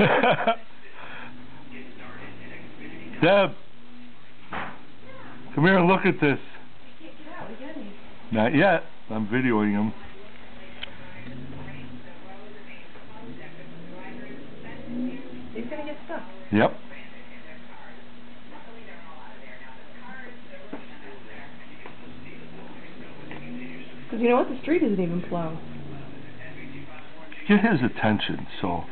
Deb, come here and look at this. Not yet. I'm videoing him. He's going to get stuck. Yep. Because you know what? The street isn't even plowed. Get his attention, so...